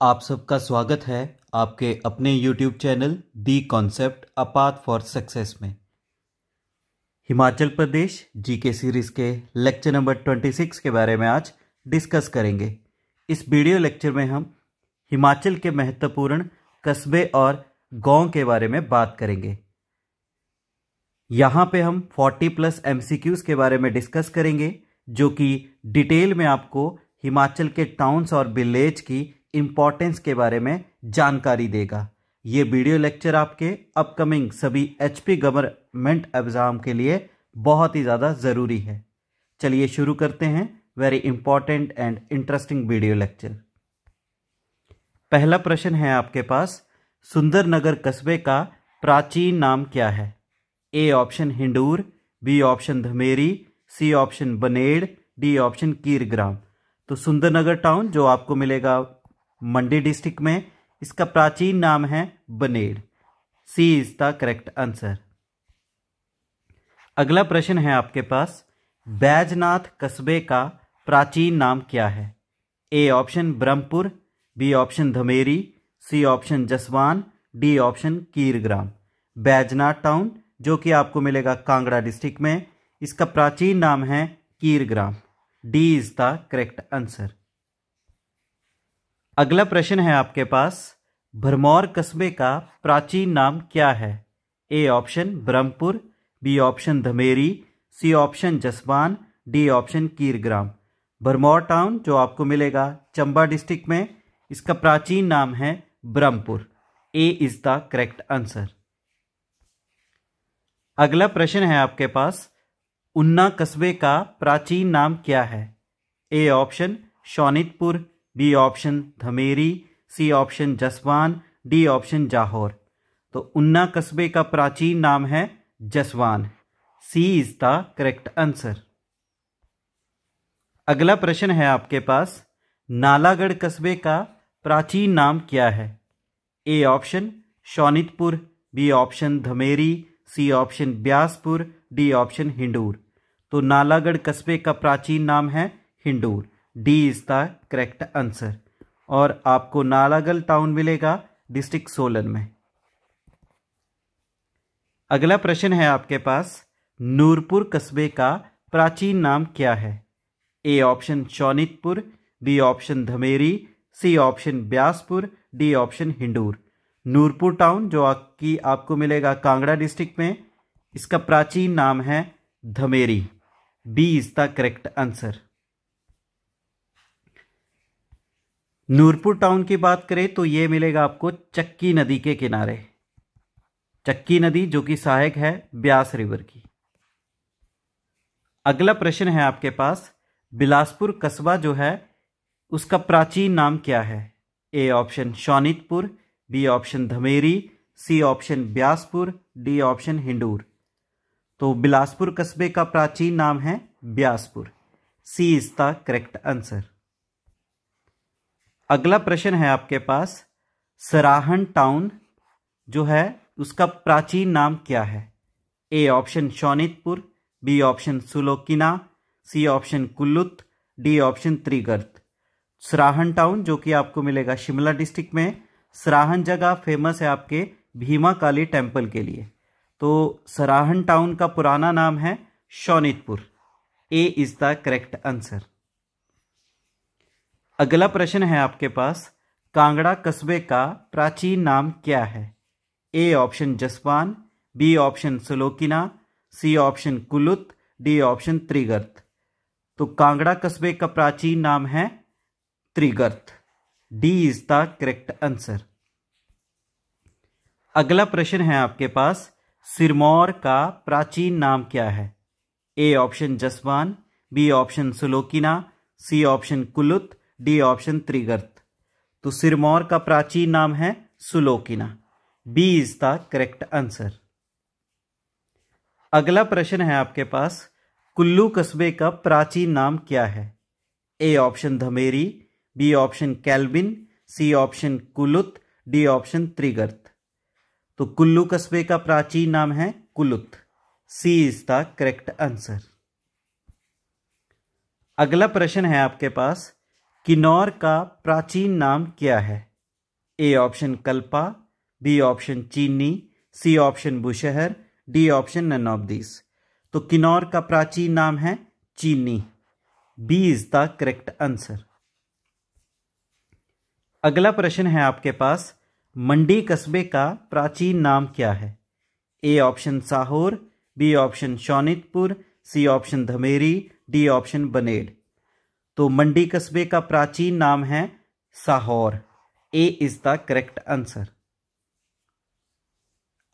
आप सबका स्वागत है आपके अपने YouTube channel the concept a path for success में। हिमाचल प्रदेश जीके सीरीज़ के लेक्चर नंबर 26 के बारे में आज डिस्कस करेंगे। इस वीडियो लेक्चर में हम हिमाचल के महत्वपूर्ण कस्बे और गाँव के बारे में बात करेंगे। यहाँ पे हम 40 प्लस एमसीक्यूज के बारे में डिस्कस करेंगे, जो कि डिटेल में आपको हिमाचल के टाउन्स और विलेज की इम्पोर्टेंस के बारे में जानकारी देगा। ये वीडियो लेक्चर आपके अपकमिंग सभी एचपी गवर्नमेंट एग्ज़ाम के लिए बहुत ही ज़्यादा ज़रूरी है। चलिए शुरू करते हैं very important and interesting video lecture पहला प्रश्न है आपके पास, सुंदरनगर कस्बे का प्राचीन नाम क्या है? A option Hindur B option Dhameri C option Baned D option Kirgram. तो सुंदरनगर टाउन जो आपको मिलेगा मंडी डिस्ट्रिक्ट में। इसका प्राचीन नाम है Baned C is the correct answer अगला प्रश्न है आपके पास। बैजनाथ कस्बे का प्राचीन नाम क्या है? A option Brahmpur B option Dhameri C option Jaswan D option Kirgram. Baijnath town जो कि आपको मिलेगा कांगड़ा डिस्ट्रिक्ट में। इसका प्राचीन नाम है Kirgram. D is the correct answer अगला प्रश्न है आपके पास, भरमौर कस्बे का प्राचीन नाम क्या है? A option Brahmpur B option Dhameri C option Jaswan D option Kirgram. Bharmour town जो आपको मिलेगा, चंबा डिस्ट्रिक्ट में, इसका प्राचीन नाम है Brahmpur. A is the correct answer अगला प्रश्न है आपके पास, उन्ना कस्बे का प्राचीन नाम क्या है? A option Shonitpur B option Dhameri, C option Jaswan, D option Jahaur. तो उन्ना कस्बे का प्राचीन नाम है Jaswan. C is the correct answer. अगला प्रश्न है आपके पास, नालागढ़ कस्बे का प्राचीन नाम क्या है? A option Shonitpur, B option Dhameri, C option Byaspur, D option Hindur. तो नालागढ़ कस्बे का प्राचीन नाम है Hindur. D is the correct answer. और आपको नालागल टाउन मिलेगा डिस्ट्रिक्ट सोलन में। अगला प्रश्न है आपके पास, नूरपुर कस्बे का प्राचीन नाम क्या है? A option Shonitpur, B option Dhameri, C option Byaspur, D option Hindur. Nurpur town, जो आपकी, आपको मिलेगा कांगड़ा डिस्ट्रिक्ट में, इसका प्राचीन नाम है Dhameri. B is the correct answer. Nurpur town की बात करें तो यह मिलेगा आपको चक्की नदी के किनारे। चक्की नदी जो कि सहायक है ब्यास रिवर की। अगला प्रश्न है आपके पास, बिलासपुर कस्बा जो है, उसका प्राचीन नाम क्या है? A option Shonitpur, B option Dhameri, C option Byaspur, D option Hindur. तो बिलासपुर कस्बे का प्राचीन नाम है Byaspur. C is the correct answer. अगला प्रश्न है आपके पास, सराहन टाउन जो है, उसका प्राचीन नाम क्या है? A option Shonitpur, B option Sulokina, C option Kullut, D option Trigarta. Sarahan town, जो कि आपको मिलेगा शिमला डिस्ट्रिक्ट में, सराहन जगह फ़ेमस है आपके भीमा काली टेंपल के लिए। तो सराहन टाउन का पुराना नाम है Shonitpur. A is the correct answer. अगला प्रश्न है आपके पास, कांगड़ा कस्बे का प्राचीन नाम क्या है? A option Jaswan B option Sulokina C option Kulut D option Trigarta. तो कांगड़ा कस्बे का प्राचीन नाम है Trigarta. D is the correct answer अगला प्रश्न है आपके पास, सिरमौर का प्राचीन नाम क्या है? A option Jaswan B option Sulokina C option Kulut D option Trigarta. तो सिरमौर का प्राचीन नाम है Sulokina. B is the correct answer. अगला प्रश्न है आपके पास, कुल्लू कस्बे का प्राचीन नाम क्या है? A option Dhameri, B option Kailbin C option Kulut, D option Trigarta. तो कुल्लू कस्बे का प्राचीन नाम है Kulut. C is the correct answer. अगला प्रश्न है आपके पास किन्नौर का प्राचीन नाम क्या है? A option Kalpa, B option Chini, C option Bushahr, D option none of this तो किन्नौर का प्राचीन नाम है Chini. B is the correct answer. अगला प्रश्न है आपके पास, मंडी कस्बे का प्राचीन नाम क्या है? A option Sahor, B option Shonitpur, C option Dhameri, D option Baned. तो मंडी कस्बे का प्राचीन नाम है Sahor. A is the correct answer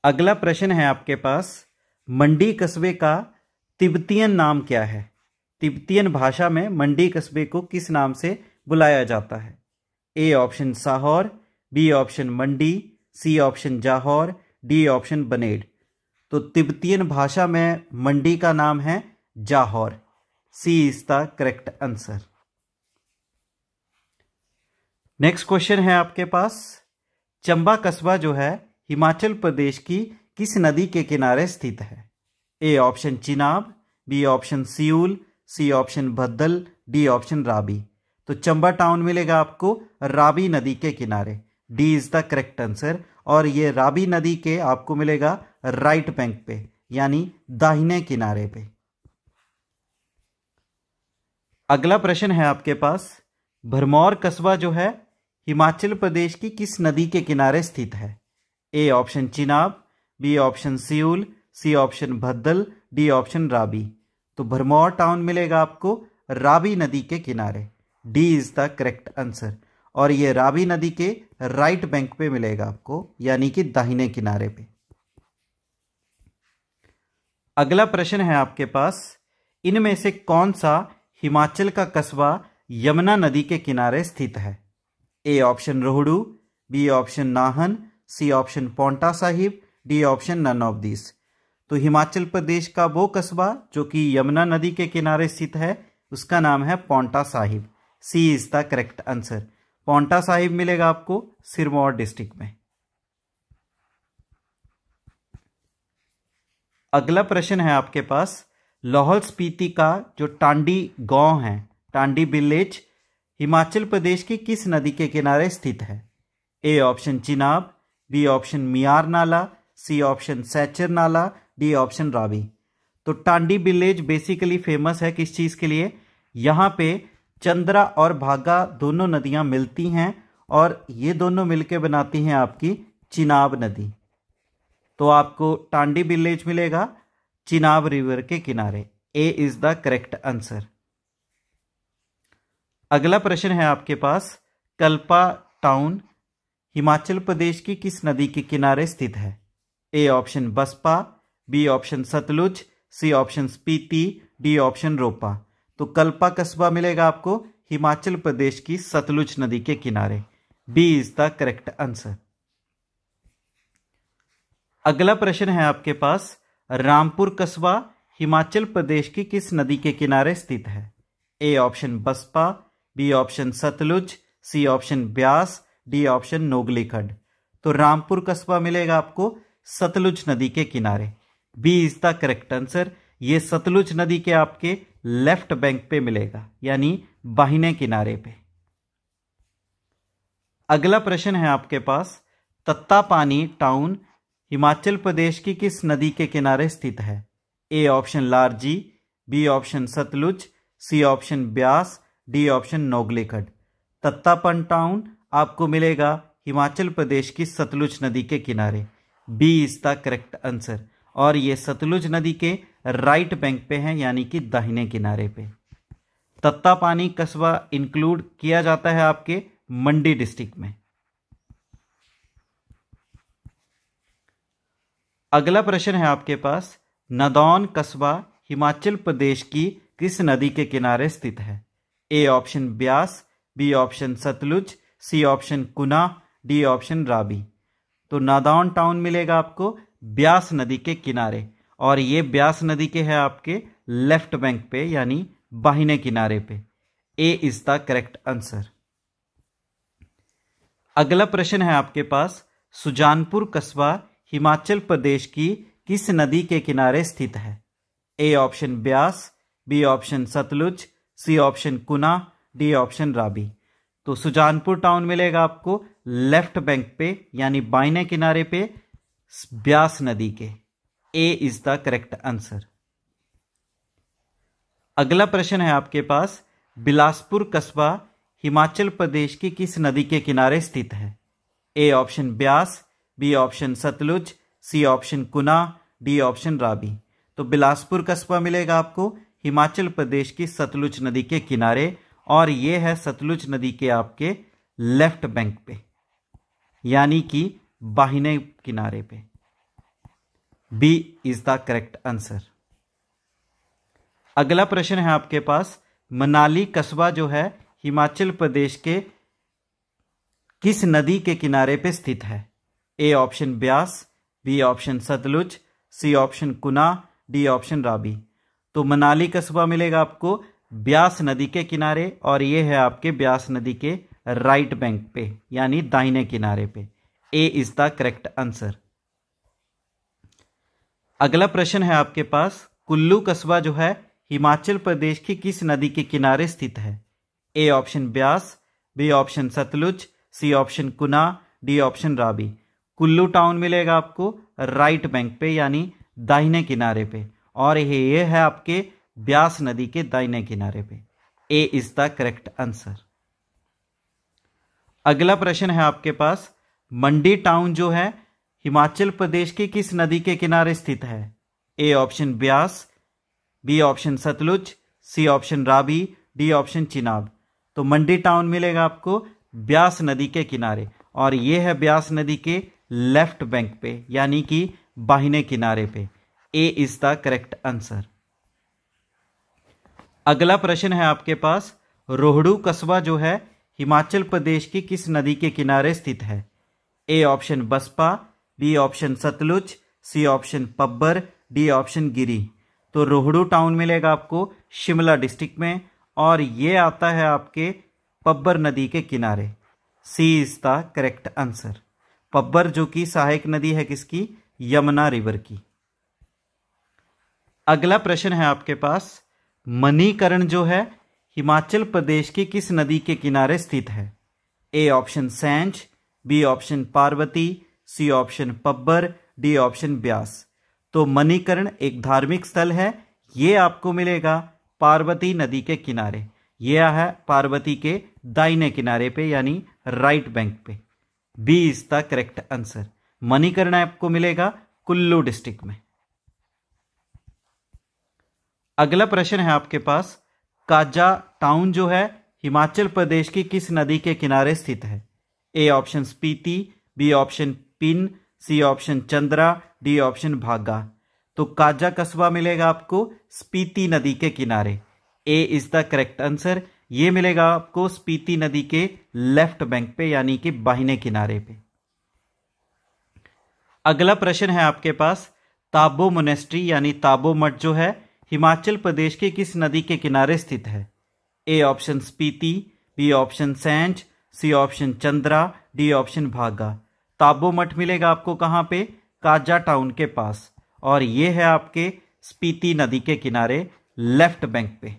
अगला प्रश्न है आपके पास, मंडी कस्बे का तिब्बतियन नाम क्या है? तिब्बतियन भाषा में मंडी कस्बे को किस नाम से बुलाया जाता है? A option Sahor B option Mandi C option Jahor D option Baned. तो तिब्बतियन भाषा में मंडी का नाम है Jahor. C is the correct answer next question है आपके पास। चंबा कस्बा जो है, हिमाचल प्रदेश की किस नदी के किनारे स्थित है? A option Chenab B option Siul C option Bhaddal D option Ravi. तो चंबा टाउन मिलेगा आपको राबी नदी के किनारे। D is the correct answer और ये राबी नदी के आपको मिलेगा राइट बैंक पे, यानी दाहिने किनारे पे। अगला प्रश्न है आपके पास। भरमौर कस्बा जो है हिमाचल प्रदेश की किस नदी के किनारे स्थित है? A option Chenab, B option Siul, C option Bhaddal, D option Ravi. तो भरमौर टाउन मिलेगा आपको राबी नदी के किनारे। D is the correct answer. और ये राबी नदी के राइट बैंक पे मिलेगा आपको, यानी कि दाहिने किनारे पे। अगला प्रश्न है आपके पास। इनमें से कौन सा हिमाचल का कस्बा यमुना नदी के किनारे स्थित है? A option Rohru B option Nahan C option Paonta Sahib D option none of this तो हिमाचल प्रदेश का वो कस्बा जो कि यमुना नदी के किनारे स्थित है, उसका नाम है Paonta Sahib C is the correct answer Paonta Sahib मिलेगा आपको सिरमौर डिस्ट्रिक्ट में। अगला प्रश्न है आपके पास, लाहौल स्पीति का जो टांडी गाँव है, टांडी विलेज हिमाचल प्रदेश की किस नदी के किनारे स्थित है? A option Chenab, B option Miyar Nala, C option सैचर नाला, डी ऑप्शन रावी। तो टांडी विलेज बेसिकली फ़ेमस है किस चीज़ के लिए? यहाँ पे चंद्रा और भागा दोनों नदियाँ मिलती हैं और ये दोनों मिलके बनाती हैं आपकी चिनाब नदी। तो आपको टांडी विलेज मिलेगा, चिनाब रिवर के किनारे। A is the correct answer. अगला प्रश्न है आपके पास, कल्पा टाउन, हिमाचल प्रदेश की किस नदी के किनारे स्थित है? A option Baspa, B option Satluj, C option Spiti, D option Ropa. तो कल्पा कस्बा मिलेगा आपको, हिमाचल प्रदेश की सतलुज नदी के किनारे। B is the correct answer. अगला प्रश्न है आपके पास, रामपुर कस्बा, हिमाचल प्रदेश की किस नदी के किनारे स्थित है? A option Baspa B option Satluj C option Beas D option Nogli Khad तो रामपुर कस्बा मिलेगा आपको सतलुज नदी के किनारे। B is the correct answer ये सतलुज नदी के आपके लेफ़्ट बैंक पे मिलेगा, यानी बाहिने किनारे पे। अगला प्रश्न है आपके पास तत्ता पानी टाउन हिमाचल प्रदेश की किस नदी के किनारे स्थित है? A option Larji B option Satluj C option Beas D option Noglekhad Tattapani town आपको मिलेगा हिमाचल प्रदेश की सतलुज नदी के किनारे। B is the correct answer. और ये सतलुज नदी के राइट बैंक पे हैं, यानी कि दाहिने किनारे पे। तत्ता पानी कस्बा इंक्लूड किया जाता है आपके मंडी डिस्ट्रिक्ट में। अगला प्रश्न है आपके पास, नदौन कस्बा हिमाचल प्रदेश की किस नदी के किनारे स्थित है? A option Beas B option Satluj C option Kuna D option Ravi तो नादौन टाउन मिलेगा आपको ब्यास नदी के किनारे और ये ब्यास नदी के है आपके लेफ़्ट बैंक पे, यानी बाहिने किनारे पे। A is the correct answer अगला प्रश्न है आपके पास, सुजानपुर कस्बा हिमाचल प्रदेश की किस नदी के किनारे स्थित है? A option Beas B option Satluj C option Kuna, D option Ravi. तो सुजानपुर टाउन मिलेगा आपको लेफ़्ट बैंक पे, यानी बाइने किनारे पे, ब्यास नदी के। A is the correct answer. अगला प्रश्न है आपके पास, बिलासपुर कस्बा, हिमाचल प्रदेश की किस नदी के किनारे स्थित है? A option Beas, B option Satluj, C option Kuna, D option Ravi. तो बिलासपुर कस्बा मिलेगा आपको हिमाचल प्रदेश की सतलुज नदी के किनारे और ये है सतलुज नदी के आपके लेफ़्ट बैंक पे, यानी कि बाहिने किनारे पे। B is the correct answer अगला प्रश्न है आपके पास, मनाली कस्बा जो है, हिमाचल प्रदेश के किस नदी के किनारे पे स्थित है? A option Beas B option Satluj C option Kuna D option Ravi तो मनाली कस्बा मिलेगा आपको ब्यास नदी के किनारे और ये है आपके ब्यास नदी के राइट बैंक पे, यानी दाहिने किनारे पे। A is the correct answer अगला प्रश्न है आपके पास, कुल्लू कस्बा जो है, हिमाचल प्रदेश की किस नदी के किनारे स्थित है? A option Beas B option Sutlej C option Kuna D option Ravi. Kullu town मिलेगा आपको राइट बैंक पे, यानी दाहिने किनारे पे। और ये ये है आपके ब्यास नदी के दाहिने किनारे पे। A is the correct answer अगला प्रश्न है आपके पास। मंडी टाउन जो है, हिमाचल प्रदेश की किस नदी के किनारे स्थित है? A option Beas B option Satluj C option Ravi D option Chenab. तो मंडी टाउन मिलेगा आपको ब्यास नदी के किनारे। और यह है ब्यास नदी के लेफ़्ट बैंक पे, यानी कि बाहिने किनारे पे। A is the correct answer अगला प्रश्न है आपके पास। रोहड़ू कस्बा जो है, हिमाचल प्रदेश की किस नदी के किनारे स्थित है? A option Baspa B option Satluj C option Pabbar D option Giri. तो रोहड़ू टाउन मिलेगा आपको शिमला डिस्ट्रिक्ट में, और ये आता है आपके पब्बर नदी के किनारे। C is the correct answer Pabbar जो कि सहायक नदी है किसकी? यमुना रिवर की। अगला प्रश्न है आपके पास, मणिकरण जो है, हिमाचल प्रदेश की किस नदी के किनारे स्थित है? A option Sainj, B option Parvati, C option Pabbar, D option Beas. तो मणिकरण एक धार्मिक स्थल है, ये आपको मिलेगा पार्वती नदी के किनारे। यह है पार्वती के दाइने किनारे पे, यानी राइट बैंक पे। B is the correct answer. Manikaran आपको मिलेगा कुल्लू डिस्ट्रिक्ट में। अगला प्रश्न है आपके पास, काजा टाउन जो है, हिमाचल प्रदेश की किस नदी के किनारे स्थित है? A option Spiti B option Pin, C option Chandra, D option Bhaga. तो काजा कस्बा मिलेगा आपको स्पीति नदी के किनारे। A is the correct answer. ये मिलेगा आपको स्पीति नदी के लेफ़्ट बैंक पे, यानी कि बाहिने किनारे पे। अगला प्रश्न है आपके पास, ताबो मोनेस्ट्री, यानी ताबो मठ जो है हिमाचल प्रदेश की किस नदी के किनारे स्थित है? A option Spiti, B option Sainj, C option Chandra, D option Bhaga. Tabo मठ मिलेगा आपको कहाँ पे? काजा टाउन के पास। और ये है आपके स्पीति नदी के किनारे, लेफ़्ट बैंक पे।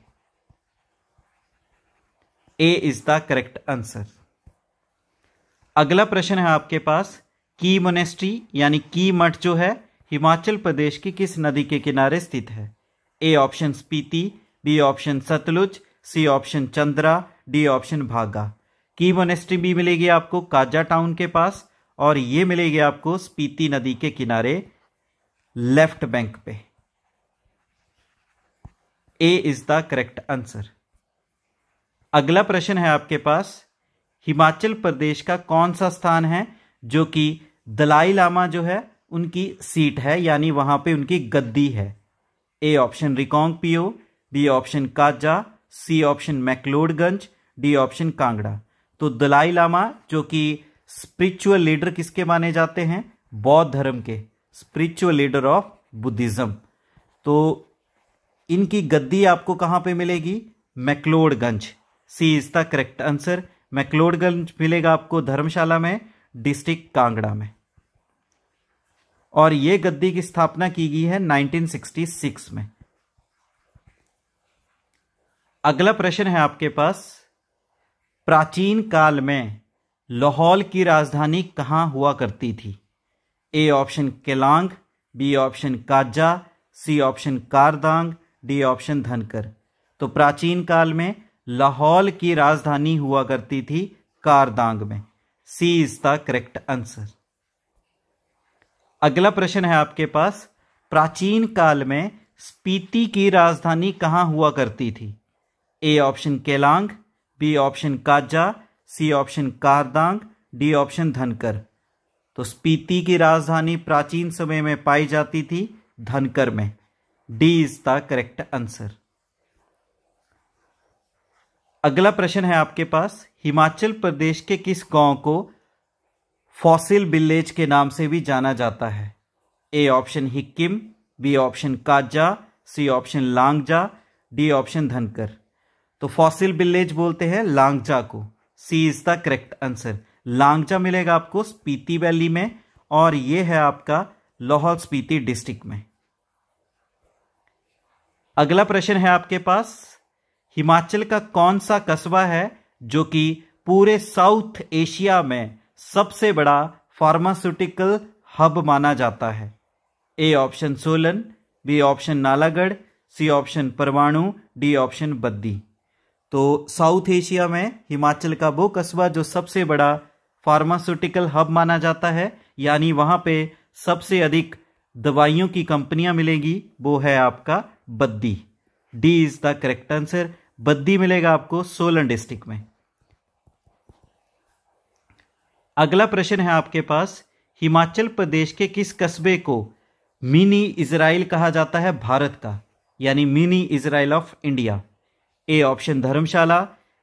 A is the correct answer. अगला प्रश्न है आपके पास, की मोनेस्ट्री, यानी की मठ जो है, हिमाचल प्रदेश की किस नदी के किनारे स्थित है? A option Spiti B option Satluj C option Chandra D option Bhaga की मोनेस्ट्री भी मिलेगी आपको काजा टाउन के पास और ये मिलेगी आपको स्पीति नदी के किनारे लेफ़्ट बैंक पे. A is the correct answer अगला प्रश्न है आपके पास, हिमाचल प्रदेश का कौन सा स्थान है जो कि दलाई लामा जो है, उनकी सीट है, यानी वहाँ पे उनकी गद्दी है? A option Reckong Peo B option Kaza C option McLeodganj D option Kangra तो दलाई लामा, जो कि स्पिरिचुअल लीडर किसके माने जाते हैं? बौद्ध धर्म के। स्पिरिचुअल लीडर ऑफ़ बुद्धिज्म तो इनकी गद्दी आपको कहाँ पे मिलेगी? McLeodganj C is the correct answer McLeodganj मिलेगा आपको धर्मशाला में डिस्ट्रिक्ट कांगड़ा में। और यह गद्दी की स्थापना की गई है 1966 में। अगला प्रश्न है आपके पास, प्राचीन काल में लाहौल की राजधानी कहाँ हुआ करती थी? A option Kyelang, B option Kaza, C option Kardang, D option Dhankar. तो प्राचीन काल में लाहौल की राजधानी हुआ करती थी कारदांग में। C is the correct answer. अगला प्रश्न है आपके पास, प्राचीन काल में स्पीति की राजधानी कहाँ हुआ करती थी? A option Kyelang, B option Kaza, C option Kardang, D option Dhankar. तो स्पीति की राजधानी प्राचीन समय में पाई जाती थी धनकर में। D is the correct answer. अगला प्रश्न है आपके पास, हिमाचल प्रदेश के किस गाँव को फॉसिल विलेज के नाम से भी जाना जाता है। A option Hikkim B option Kaza C option Langza D option Dhankar तो फॉसिल विलेज बोलते हैं लांगजा को। C is the correct answer Langza मिलेगा आपको स्पीति वैली में और यह है आपका लाहौल स्पीति डिस्ट्रिक्ट में। अगला प्रश्न है आपके पास। हिमाचल का कौन सा कस्बा है जो कि पूरे साउथ एशिया में सबसे बड़ा फार्मास्यूटिकल हब माना जाता है। A option Solan B option Nalagarh C option Parwanoo D option Baddi. तो साउथ एशिया में हिमाचल का वो कस्बा जो सबसे बड़ा फार्मास्यूटिकल हब माना जाता है, यानी वहाँ पे सबसे अधिक दवाइयों की कंपनियाँ मिलेंगी, वो है आपका Baddi. D is the correct answer Baddi मिलेगा आपको सोलन डिस्ट्रिक्ट में। अगला प्रश्न है आपके पास, हिमाचल प्रदेश के किस कस्बे को मिनी इजराइल कहा जाता है भारत का, यानी mini Israel of India? A option Dharamshala,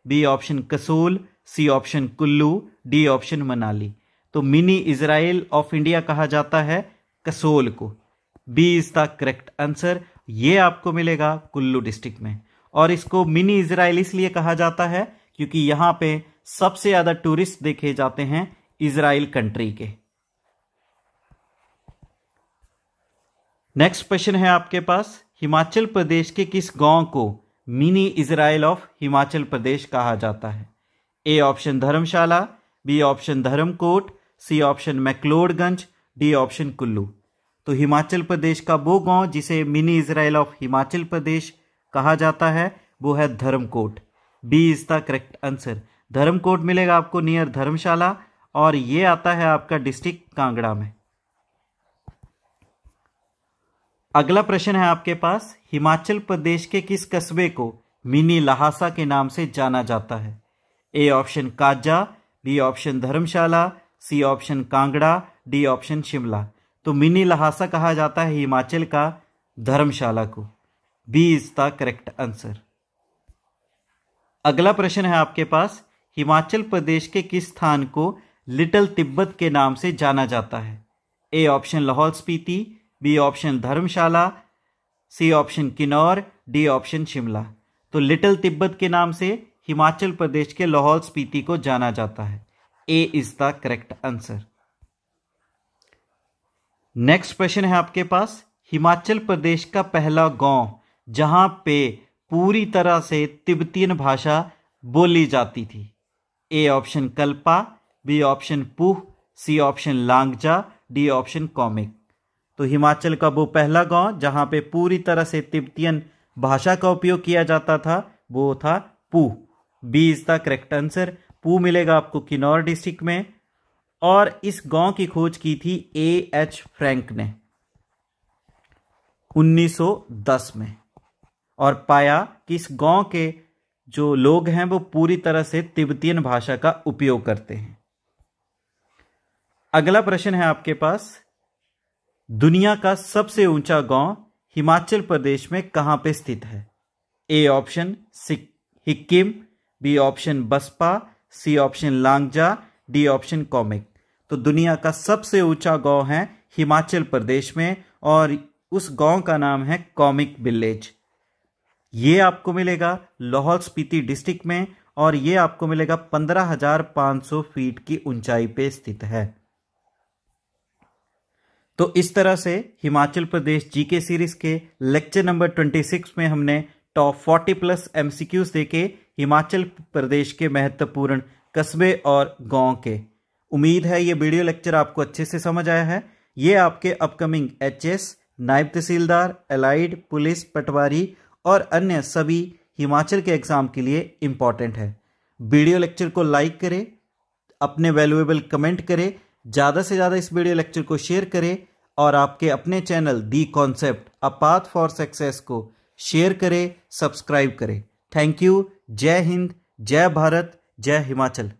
B option Kasol, C option Kullu, D option Manali. तो मिनी इजराइल ऑफ़ इंडिया कहा जाता है कसोल को। B is the correct answer, ये आपको मिलेगा कुल्लू डिस्ट्रिक्ट में। और इसको मिनी इजराइल इसलिए कहा जाता है क्योंकि यहाँ पे सबसे ज़्यादा टूरिस्ट देखे जाते हैं इजराइल कंट्री के। नेक्स्ट क्वेश्चन है आपके पास, हिमाचल प्रदेश के किस गाँव को mini Israel of Himachal Pradesh कहा जाता है? A option Dharamshala B option Dharamkot C option McLeodganj D option Kullu. तो हिमाचल प्रदेश का वो गाँव जिसे mini Israel of Himachal Pradesh कहा जाता है, वो है Dharamkot. B is the correct answer Dharamkot मिलेगा आपको नियर धर्मशाला और ये आता है आपका डिस्ट्रिक्ट कांगड़ा में। अगला प्रश्न है आपके पास, हिमाचल प्रदेश के किस कस्बे को मिनी लहासा के नाम से जाना जाता है? A option Kaza, B option Dharamshala, C option Kangra, D option Shimla. तो मिनी लहासा कहा जाता है हिमाचल का धर्मशाला को। B is the correct answer. अगला प्रश्न है आपके पास, हिमाचल प्रदेश के किस स्थान को लिटिल तिब्बत के नाम से जाना जाता है। A option Lahaul Spiti, B option Dharamshala, C option Kinnaur, D option Shimla. तो लिटिल तिब्बत के नाम से हिमाचल प्रदेश के लाहौल स्पीति को जाना जाता है। A is the correct answer. Next question है आपके पास। हिमाचल प्रदेश का पहला गाँव जहाँ पे पूरी तरह से तिब्बतियन भाषा बोली जाती थी। A option Kalpa B option Pooh C option Langza D option Komic तो हिमाचल का वो पहला गाँव जहाँ पे पूरी तरह से तिब्बतियन भाषा का उपयोग किया जाता था, वो था Pooh B is the correct answer Pooh मिलेगा आपको किन्नौर डिस्ट्रिक्ट में। और इस गाँव की खोज की थी ए एच फ्रैंक ने। 1910 में। और पाया कि इस गाँव के जो लोग हैं वो पूरी तरह से तिब्बतियन भाषा का उपयोग करते हैं। अगला प्रश्न है आपके पास। दुनिया का सबसे ऊँचा गाँव हिमाचल प्रदेश में कहाँ पे स्थित है? A option Hikkim B option Baspa C option Langza D option Komic. तो दुनिया का सबसे ऊँचा गाँव है हिमाचल प्रदेश में और उस गाँव का नाम है कॉमिक विलेज। ये आपको मिलेगा लाहौल स्पीति डिस्ट्रिक्ट में और ये आपको मिलेगा 15,500 फीट की ऊंचाई पे स्थित है। तो इस तरह से हिमाचल प्रदेश जीके सीरीज़ के लेक्चर नंबर 26 में हमने टॉप 40 प्लस एमसीक्यूज देके हिमाचल प्रदेश के महत्वपूर्ण कस्बे और गाँव के। उम्मीद है ये वीडियो लेक्चर आपको अच्छे से समझ आया है। ये आपके अपकमिंग एचएस, नायब तहसीलदार, एलाइड, पुलिस, पटवारी और अन्य सभी हिमाचल के एग्ज़ाम के लिए इंपॉर्टेंट है। वीडियो लेक्चर को लाइक करें, अपने वैल्यूएबल कमेंट करें, ज़्यादा से ज़्यादा इस वीडियो लेक्चर को शेयर करें और आपके अपने channel the concept a path for success को शेयर करें सब्सक्राइब करें। थैंक यू जय हिंद, जय भारत, जय हिमाचल।